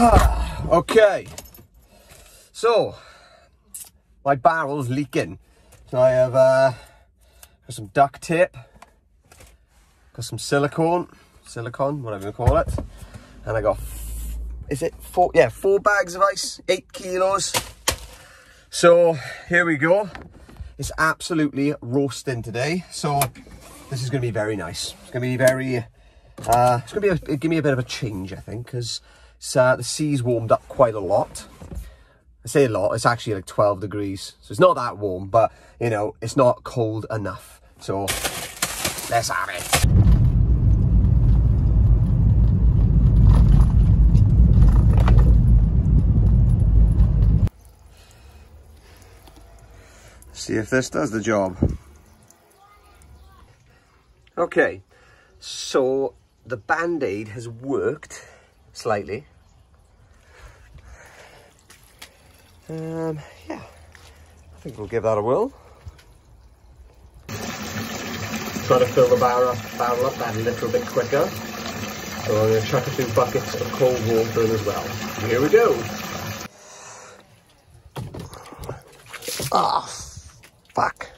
okay. So, my barrel's leaking. So I have uh, got some duct tape, got some silicone, silicone, whatever you call it. And I got, is it four? Yeah, four bags of ice, eight kilos. So here we go. It's absolutely roasting today. So this is going to be very nice. It's going to be very, uh, it's going to be a, give me a bit of a change, I think, because uh, the sea's warmed up quite a lot. I say a lot, it's actually like 12 degrees. So it's not that warm, but you know, it's not cold enough. So let's have it. See if this does the job. Okay, so the band-aid has worked slightly. Um, yeah, I think we'll give that a whirl. Try to fill the barrel up, barrel up that a little bit quicker. So I'm going to chuck a few buckets of cold water in as well. Here we go. Ah, oh, fuck.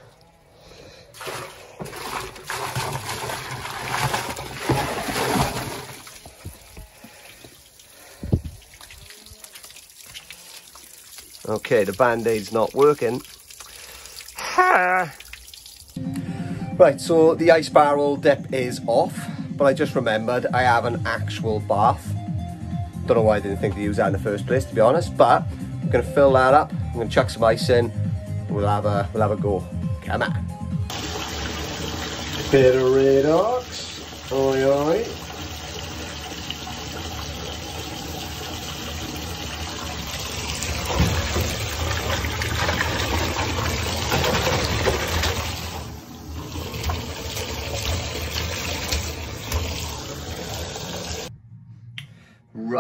Okay, the band-aid's not working. Ha! Right, so the ice barrel dip is off, but I just remembered I have an actual bath. Don't know why I didn't think to use that in the first place, to be honest, but I'm gonna fill that up. I'm gonna chuck some ice in, we'll have a, we'll have a go. Come on. Bit of redox. Oi, oi.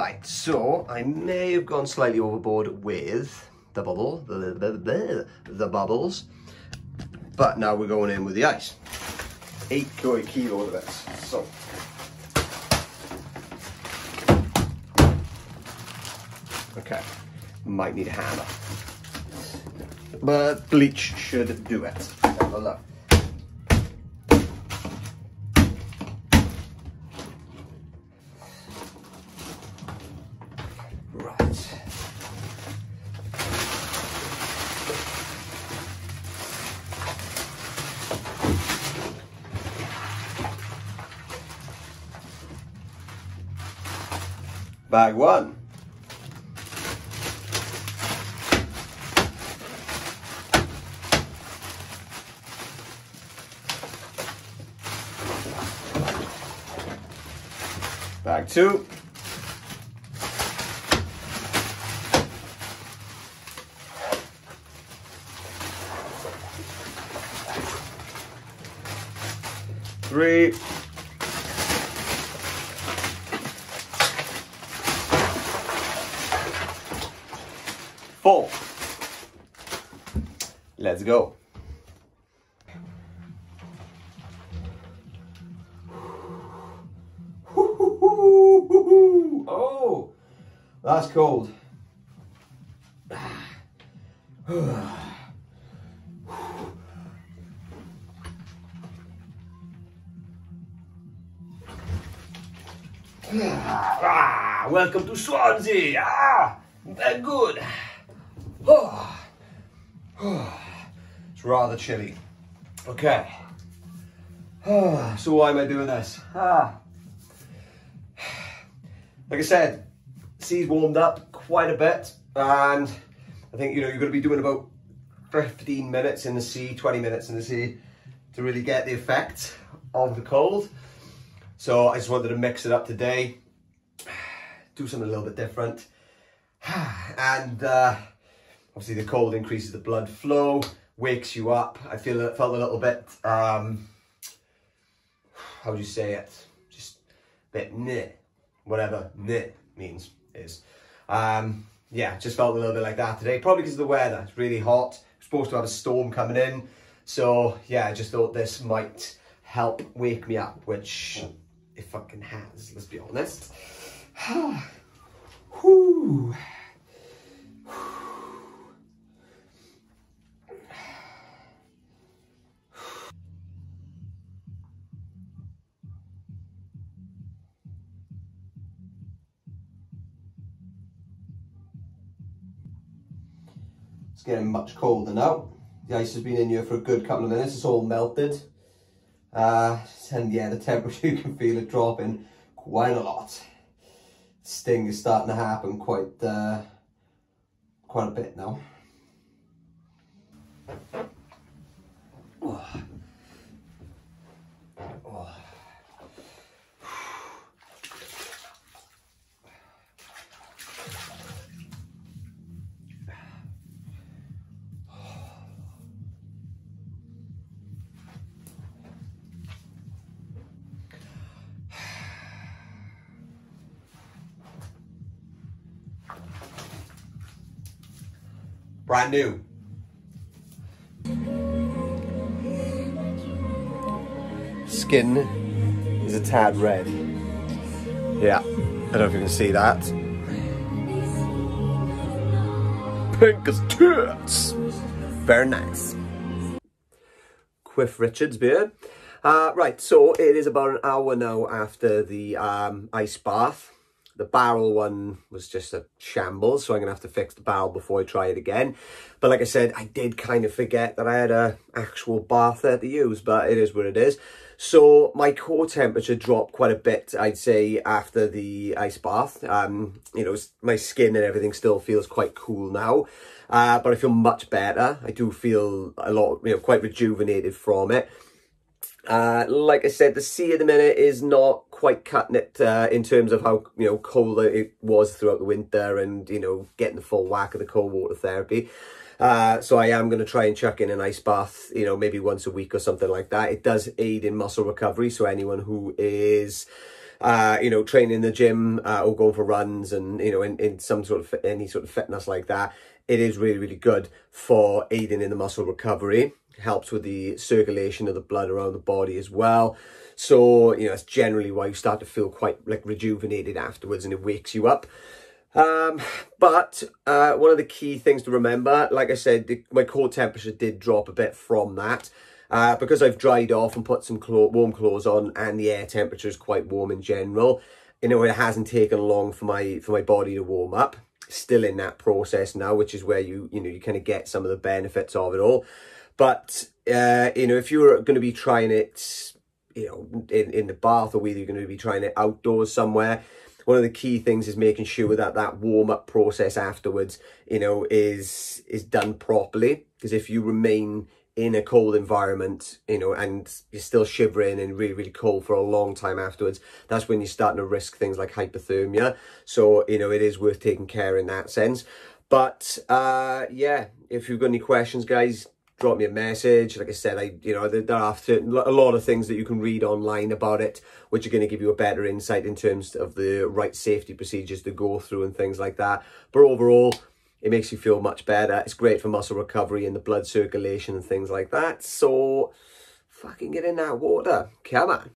Right, so I may have gone slightly overboard with the bubble, the, the, the, the bubbles, but now we're going in with the ice. Eight kilo of this, so. Okay, might need a hammer, but bleach should do it. Have a look. Bag one. Bag two. Three. Four. Let's go. Oh, that's cold. ah, welcome to Swansea. Ah, good. It's rather chilly. Okay. So why am I doing this? Ah. Like I said, sea's warmed up quite a bit and I think, you know, you're going to be doing about 15 minutes in the sea, 20 minutes in the sea to really get the effect of the cold. So I just wanted to mix it up today, do something a little bit different. And uh, obviously the cold increases the blood flow, wakes you up. I feel it felt a little bit, um, how would you say it? Just a bit meh, whatever meh means is. Um, yeah, just felt a little bit like that today, probably because of the weather. It's really hot. We're supposed to have a storm coming in. So yeah, I just thought this might help wake me up, which it fucking has, let's be honest. Whew. It's getting much colder now. The ice has been in here for a good couple of minutes. It's all melted. Uh, and yeah, the temperature, you can feel it dropping quite a lot. Sting is starting to happen quite, uh, quite a bit now. Oh. Brand new. Skin is a tad red. Yeah, I don't know if you can see that. Pink as tits. Very nice. Quiff Richards beer. Uh, right, so it is about an hour now after the um, ice bath. The barrel one was just a shambles, so I'm going to have to fix the barrel before I try it again. But like I said, I did kind of forget that I had a actual bath there to use, but it is what it is. So my core temperature dropped quite a bit, I'd say, after the ice bath. Um, you know, my skin and everything still feels quite cool now. Uh, but I feel much better. I do feel a lot, you know, quite rejuvenated from it. Uh, like I said, the sea at the minute is not quite cutting it uh, in terms of how you know cold it was throughout the winter and you know getting the full whack of the cold water therapy. Uh, so I am going to try and chuck in an ice bath, you know, maybe once a week or something like that. It does aid in muscle recovery. So anyone who is, uh, you know, training in the gym uh, or going for runs and, you know, in, in some sort of, any sort of fitness like that, it is really, really good for aiding in the muscle recovery helps with the circulation of the blood around the body as well. So, you know, that's generally why you start to feel quite like rejuvenated afterwards and it wakes you up. Um, but uh, one of the key things to remember, like I said, the, my core temperature did drop a bit from that. Uh, because I've dried off and put some warm clothes on and the air temperature is quite warm in general, you know, it hasn't taken long for my for my body to warm up. Still in that process now, which is where you, you know, you kind of get some of the benefits of it all. But, uh, you know, if you're going to be trying it, you know, in, in the bath or whether you're going to be trying it outdoors somewhere, one of the key things is making sure that that warm up process afterwards, you know, is is done properly. Because if you remain in a cold environment, you know, and you're still shivering and really, really cold for a long time afterwards, that's when you're starting to risk things like hypothermia. So, you know, it is worth taking care in that sense. But, uh, yeah, if you've got any questions, guys, drop me a message. Like I said, I you know there, are a lot of things that you can read online about it, which are going to give you a better insight in terms of the right safety procedures to go through and things like that. But overall, it makes you feel much better. It's great for muscle recovery and the blood circulation and things like that. So fucking get in that water. Come on.